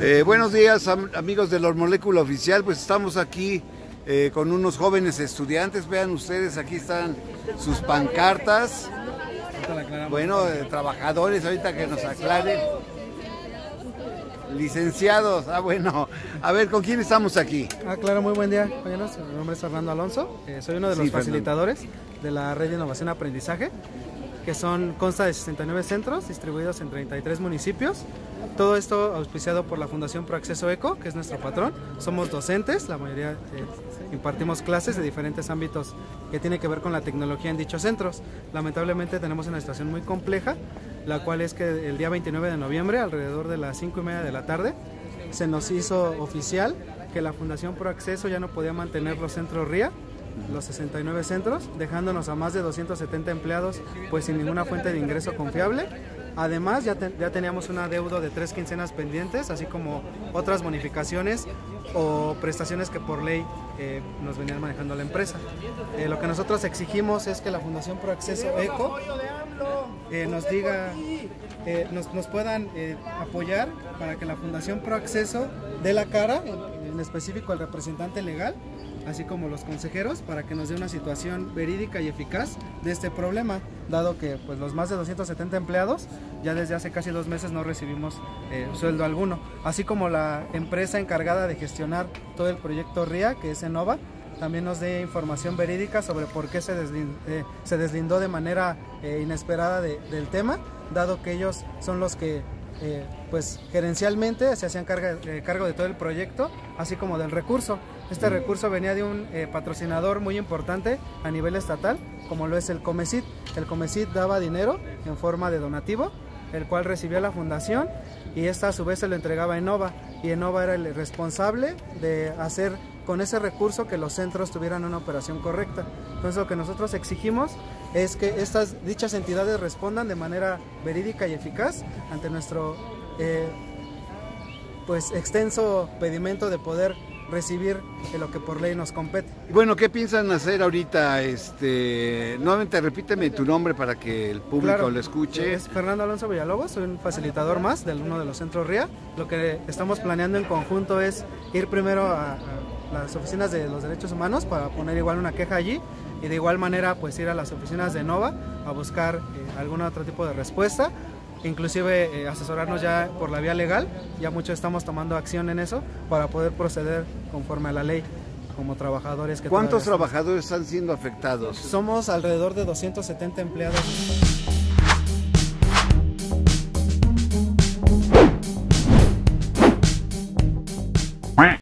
Eh, buenos días amigos de la Molécula Oficial, pues estamos aquí eh, con unos jóvenes estudiantes, vean ustedes, aquí están sus pancartas, bueno, eh, trabajadores, ahorita que nos aclaren, licenciados, ah bueno, a ver, ¿con quién estamos aquí? Ah, claro, muy buen día, mi nombre es Fernando Alonso, soy uno de los facilitadores de la Red de Innovación Aprendizaje que son, consta de 69 centros distribuidos en 33 municipios. Todo esto auspiciado por la Fundación Proacceso Eco, que es nuestro patrón. Somos docentes, la mayoría eh, impartimos clases de diferentes ámbitos que tiene que ver con la tecnología en dichos centros. Lamentablemente tenemos una situación muy compleja, la cual es que el día 29 de noviembre, alrededor de las 5 y media de la tarde, se nos hizo oficial que la Fundación Proacceso ya no podía mantener los centros RIA los 69 centros, dejándonos a más de 270 empleados pues sin ninguna fuente de ingreso confiable. Además, ya, ya teníamos una deuda de tres quincenas pendientes, así como otras bonificaciones o prestaciones que por ley eh, nos venían manejando la empresa. Eh, lo que nosotros exigimos es que la Fundación Pro Acceso ECO eh, nos diga, nos, nos, puedan apoyar para que la Fundación Pro Acceso dé la cara, en específico el representante legal, así como los consejeros, para que nos dé una situación verídica y eficaz de este problema, dado que pues, los más de 270 empleados ya desde hace casi dos meses no recibimos eh, sueldo alguno, así como la empresa encargada de gestionar todo el proyecto RIA, que es Enova, también nos dé información verídica sobre por qué se, eh, deslindó, de manera eh, inesperada del tema, dado que ellos son los que pues gerencialmente se hacían cargo de todo el proyecto, así como del recurso. Este recurso venía de un eh, patrocinador muy importante a nivel estatal, como lo es el Comecit. El Comecit daba dinero en forma de donativo, el cual recibía la fundación y esta a su vez se lo entregaba a Enova. Y Enova era el responsable de hacer con ese recurso que los centros tuvieran una operación correcta. Entonces lo que nosotros exigimos es que estas dichas entidades respondan de manera verídica y eficaz ante nuestro eh, pues extenso pedimento de poder recibir lo que por ley nos compete. Bueno, ¿qué piensan hacer ahorita? Este, nuevamente repíteme tu nombre para que el público lo escuche. Es Fernando Alonso Villalobos, soy un facilitador más de uno de los centros RIA. Lo que estamos planeando en conjunto es ir primero a, las oficinas de los derechos humanos para poner igual una queja allí y de igual manera pues ir a las oficinas de NOVA a buscar eh, algún otro tipo de respuesta inclusive eh, asesorarnos ya por la vía legal, ya muchos estamos tomando acción en eso para poder proceder conforme a la ley como trabajadores. Que ¿Cuántos trabajadores están siendo afectados? Somos alrededor de 270 empleados.